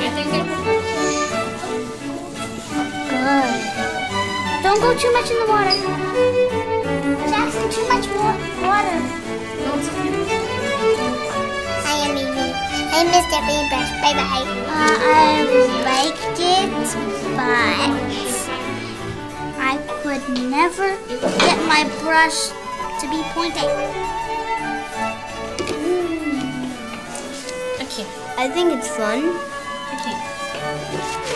good. Good. Don't go too much in the water. Jackson, too much wa- water. I am Amy. I'm Mr. Paintbrush. Bye bye. Uh, I liked it, but I could never get my brush to be pointy. Okay. I think it's fun. I.